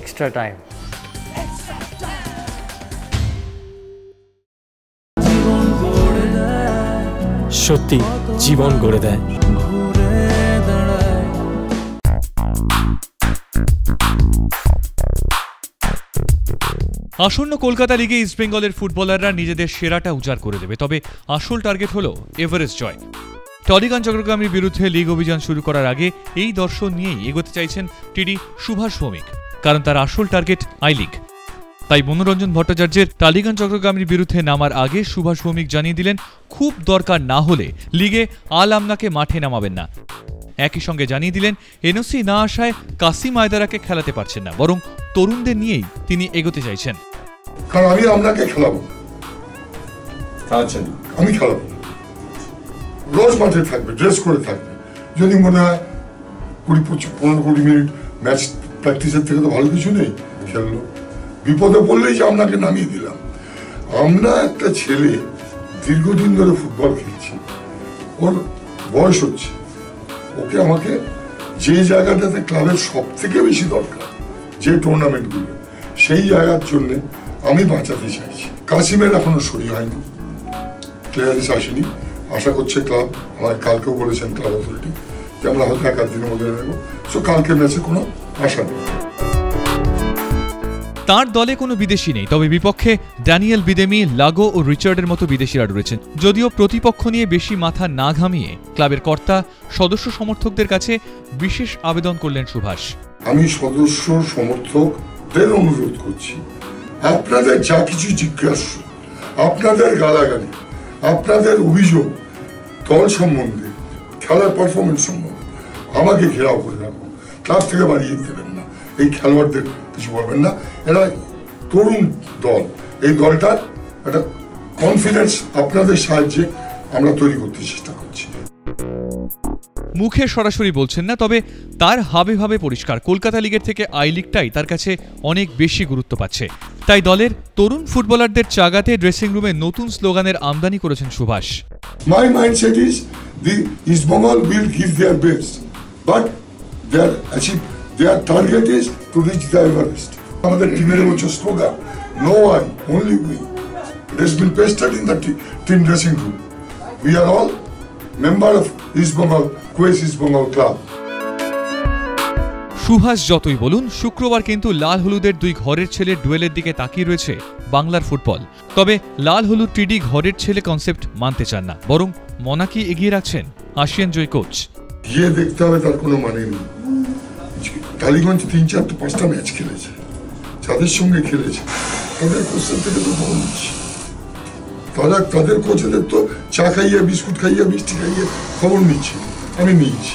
extra time. সত্যি জীবন গড়ে দেয়। আসন্ন কলকাতা লিগে ইস্টবেঙ্গলের ফুটবলাররা নিজেদের সেরাটা উজাড় করে দেবে। তবে আসল টার্গেট হল এভারেস্ট জয়। টলিগঞ্জ চট্টগ্রামের বিরুদ্ধে লিগ অভিযান শুরু করার আগে এই দর্শন নিয়েই এগোতে চাইছেন টিডি সুভাষ ভৌমিক। কারণ তার আসল টার্গেট আই লিগ। তাই মনোরঞ্জন ভট্টাচার্যের টালিগঞ্জ চট্টগ্রামের বিরুদ্ধে নামার আগে সুভাষ ভৌমিক জানিয়ে দিলেন, খুব দরকার না হলে লিগে আল আমনাকে মাঠে নামাবেন না। একই সঙ্গে জানিয়ে দিলেন, এনওসি না আসায় কাসিম আয়দারাকে খেলাতে পারছেন না, বরং তরুণদের নিয়েই তিনি এগোতে চাইছেন। কারণ আমি খেলাবো। আচ্ছা আমি খেলাবো। রোজ মাঠে থাকবে, ড্রেস করে থাকবে। যদি মনে হয় কুড়ি পঁচিশ, পনেরো কুড়ি মিনিট ম্যাচ প্র্যাকটিসের থেকে তো ভালো কিছু নেই, খেললো। বিপদে পড়লেই যে আপনাকে নামিয়ে দিলাম। আমরা একটা ছেলে, দীর্ঘদিন ধরে ফুটবল খেলছি। ওর বয়স হচ্ছে। ওকে আমাকে যে জায়গাটাতে ক্লাবের সব থেকে বেশি দরকার, যে টুর্নামেন্টগুলো সেই জায়গার জন্যে আমি বাঁচাতে চাইছি। কাসিমের এখনও সই হয়নি। ক্লিয়ারেন্স আসেনি আশা করছে ক্লাব আমার কালকেও বলেছেন ক্লাব অথরিটি যে আমরা হয়তো এক দিনের মধ্যে নেব। সো কালকে ম্যাচে কোনো আশা নেই তার দলে কোনো বিদেশি নেই তবে বিপক্ষে ড্যানিয়েল বিদেমি লাগো ও রিচার্ডের মতো বিদেশিরা রয়েছেন। যদিও প্রতিপক্ষ নিয়ে বেশি মাথা না ঘামিয়ে ক্লাবের কর্তা সদস্য সমর্থকদের কাছে বিশেষ আবেদন করলেন সুভাষ। আমি সদস্য সমর্থকদের অনুরোধ করছি। আপনাদের যা কিছু জিজ্ঞাসা আপনাদের গালাগালি আপনাদের অভিযোগ দল সম্বন্ধে খেলার পারফরমেন্স সম্বন্ধে আমাকে ঘেরাও করে ক্লাব থেকে বাড়িয়ে দেবেন না। এই খেলোয়াড়দের কিছু বলবেন না। এরা তরুণ দল। এই দলটার একটা কনফিডেন্স আপনাদের সাহায্যে আমরা তৈরি করতে চেষ্টা করছি। মুখে সরাসরি বলছেন না তবে তার হাবে ভাবে পরিষ্কার। কলকাতা লিগের থেকে আই লিগটাই তার কাছে অনেক বেশি গুরুত্ব পাচ্ছে। তাই দলের তরুণ ফুটবলারদের চাগাতে ড্রেসিং রুমে নতুন স্লোগানের আমদানি করেছেন Subhash. My mindset is the East Bengal will give their best, but their achieve their target is to reach the Everest. আমাদের টিমের হচ্ছে slogan no I only we eat has been pasted in the te- team dressing room. We are all member of East Bengal, Quest East Bengal Subhash যতই বলুন শুক্রবার কিন্তু লাল হলুদের দুই ঘরের ছেলের ডুয়েলের দিকে তাকিয়ে রয়েছে বাংলার ফুটবল। তবে লাল হলুদ টিডি ঘরের ছেলে কনসেপ্ট মানতে চান না বরং মনাকি এগিয়ে রাখছেন আসিয়ান জয় কোচ। গিয়ে দেখতে হবে তার কোনো মানে নেই। টালিগঞ্জ তিন চারটে পাঁচটা ম্যাচ খেলেছে। যাদের সঙ্গে খেলেছে, তাদের কোচের থেকে তো নিচ্ছে। তারা, তাদের কোচেদের তো চা খাইয়ে, বিস্কুট খাইয়ে, মিষ্টি খাইয়ে খবর নিচ্ছি। আমি নিয়েছি